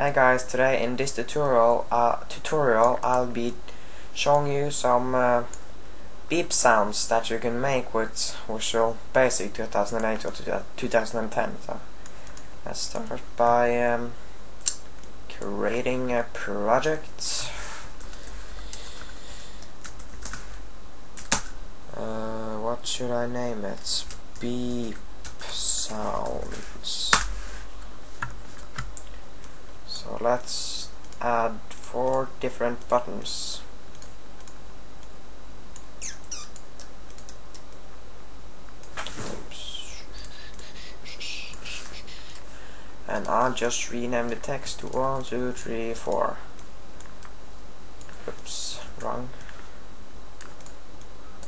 Hey guys, today in this tutorial, uh, tutorial I'll be showing you some uh, beep sounds that you can make with Visual Basic 2008 or 2010. So let's start by um, creating a project. Uh, what should I name it? Beep sounds. Let's add four different buttons. And I'll just rename the text to one, two, three, four. Oops, wrong.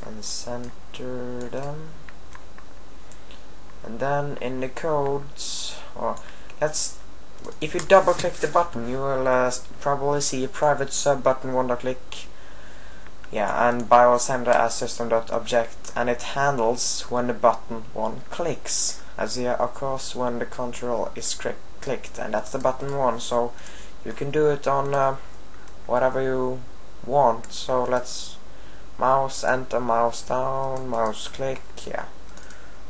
And center them. And then in the codes, or let's if you double click the button you will uh, probably see a private sub button one click. Yeah and ByVal sender as system.object and it handles when the button one clicks as yeah of course when the control is clicked and that's the button one so you can do it on uh, whatever you want. So let's mouse enter mouse down mouse click yeah.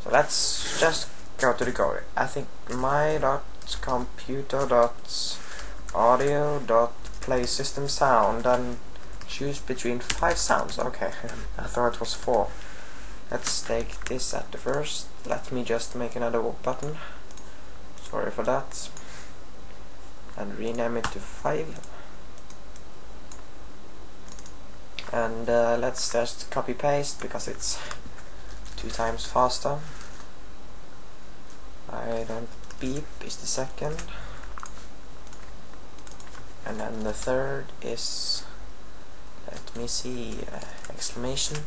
So let's just go to the code I think my dot computer dot audio dot play system sound and choose between five sounds. Okay I thought it was four. Let's take this at the first. Let me just make another button. Sorry for that. And rename it to five. And uh, let's just copy paste because it's two times faster. I don't beep is the second. And then the third is let me see uh, exclamation.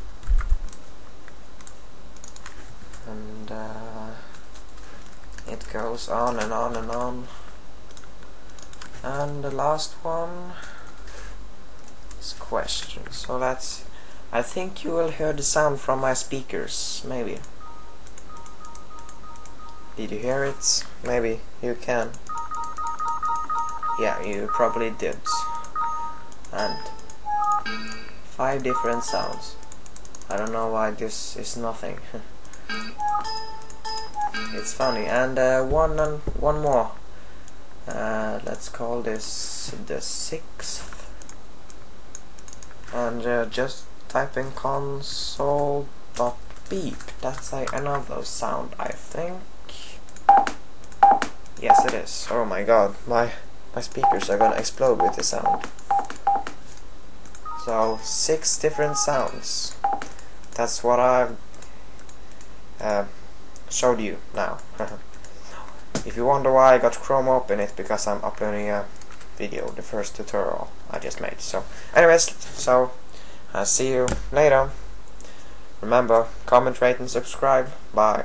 And uh, it goes on and on and on. And the last one is question so that's I think you will hear the sound from my speakers maybe did you hear it? Maybe you can. Yeah, you probably did. And five different sounds. I don't know why this is nothing. it's funny. And uh, one and one more. Uh, let's call this the sixth. And uh, just type in console dot beep. That's like another sound, I think. Yes, it is. Oh my god, my my speakers are gonna explode with the sound. So, six different sounds. That's what I've uh, showed you now. if you wonder why I got Chrome open, it's because I'm uploading a video, the first tutorial I just made. So, anyways, so I'll see you later. Remember, comment, rate, and subscribe. Bye.